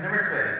Number six,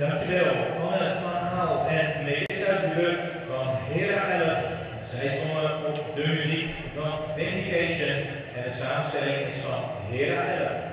dankjewel Anne van Haal en Melissa Druk van Hera 11. Zij zongen op de muziek van Vindication en de samenstelling is van Hera 11.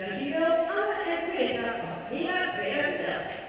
Dankjewel Anne en Greta van Hera 2011.